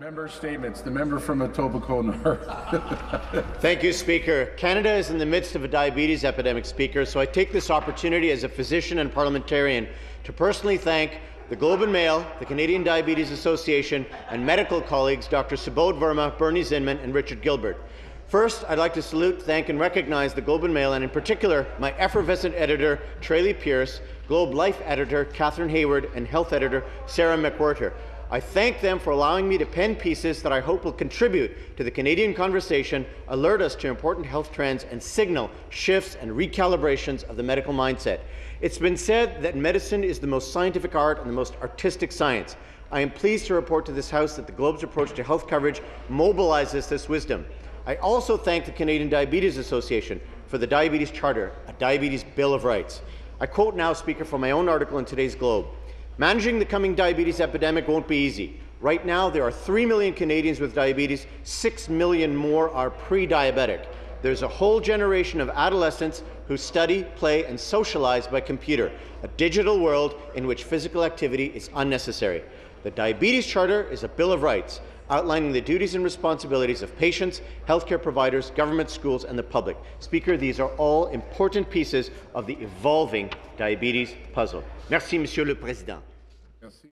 Member statements. The member from Etobicoke North. Thank you, Speaker. Canada is in the midst of a diabetes epidemic, Speaker, so I take this opportunity as a physician and parliamentarian to personally thank the Globe and Mail, the Canadian Diabetes Association, and medical colleagues Dr. Subodh Verma, Bernie Zinman, and Richard Gilbert. First, I'd like to salute, thank, and recognize the Globe and Mail, and in particular, my effervescent editor, Tralee Pearce, Globe Life editor, Catherine Hayward, and health editor, Sarah McWhirter. I thank them for allowing me to pen pieces that I hope will contribute to the Canadian conversation, alert us to important health trends, and signal shifts and recalibrations of the medical mindset. It's been said that medicine is the most scientific art and the most artistic science. I am pleased to report to this House that the Globe's approach to health coverage mobilizes this wisdom. I also thank the Canadian Diabetes Association for the Diabetes Charter, a Diabetes Bill of Rights. I quote now, Speaker, from my own article in today's Globe. Managing the coming diabetes epidemic won't be easy. Right now, there are 3 million Canadians with diabetes, 6 million more are pre-diabetic. There's a whole generation of adolescents who study, play, and socialize by computer, a digital world in which physical activity is unnecessary. The Diabetes Charter is a Bill of Rights outlining the duties and responsibilities of patients, healthcare providers, government schools, and the public. Speaker, these are all important pieces of the evolving diabetes puzzle. Merci, Monsieur le Président.